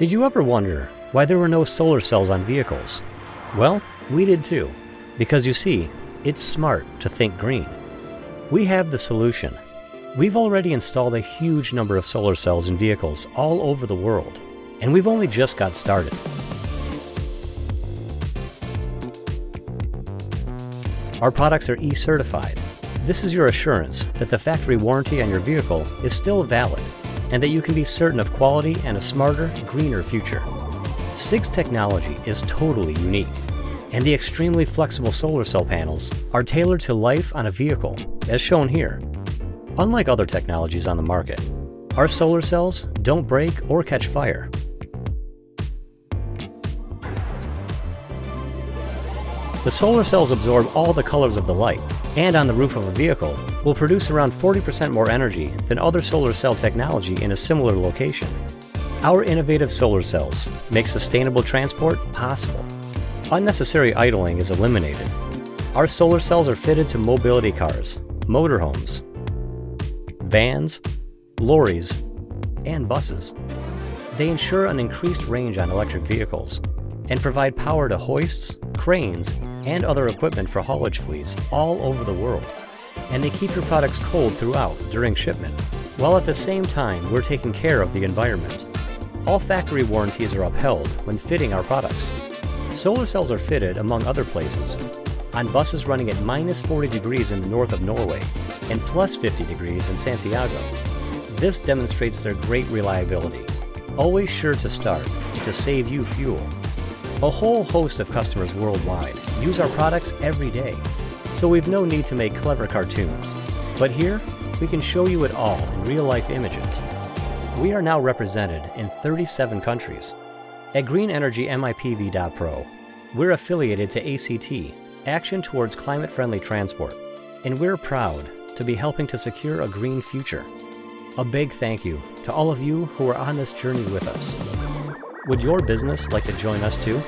Did you ever wonder why there were no solar cells on vehicles? Well, we did too. Because you see, it's smart to think green. We have the solution. We've already installed a huge number of solar cells in vehicles all over the world, and we've only just got started. Our products are E-certified. This is your assurance that the factory warranty on your vehicle is still valid and that you can be certain of quality and a smarter, greener future. CIGS technology is totally unique, and the extremely flexible solar cell panels are tailored to life on a vehicle, as shown here. Unlike other technologies on the market, our solar cells don't break or catch fire. The solar cells absorb all the colors of the light, and on the roof of a vehicle will produce around 40% more energy than other solar cell technology in a similar location. Our innovative solar cells make sustainable transport possible. Unnecessary idling is eliminated. Our solar cells are fitted to mobility cars, motorhomes, vans, lorries, and buses. They ensure an increased range on electric vehicles and provide power to hoists, cranes, and other equipment for haulage fleets all over the world. And they keep your products cold throughout during shipment, while at the same time we're taking care of the environment. All factory warranties are upheld when fitting our products. Solar cells are fitted, among other places, on buses running at minus 40 degrees in the north of Norway and plus 50 degrees in Santiago. This demonstrates their great reliability, always sure to start to save you fuel. A whole host of customers worldwide use our products every day, so we've no need to make clever cartoons. But here, we can show you it all in real-life images. We are now represented in 37 countries. At greenenergymipv.pro, we're affiliated to ACT, Action Towards Climate-Friendly Transport, and we're proud to be helping to secure a green future. A big thank you to all of you who are on this journey with us. Would your business like to join us too?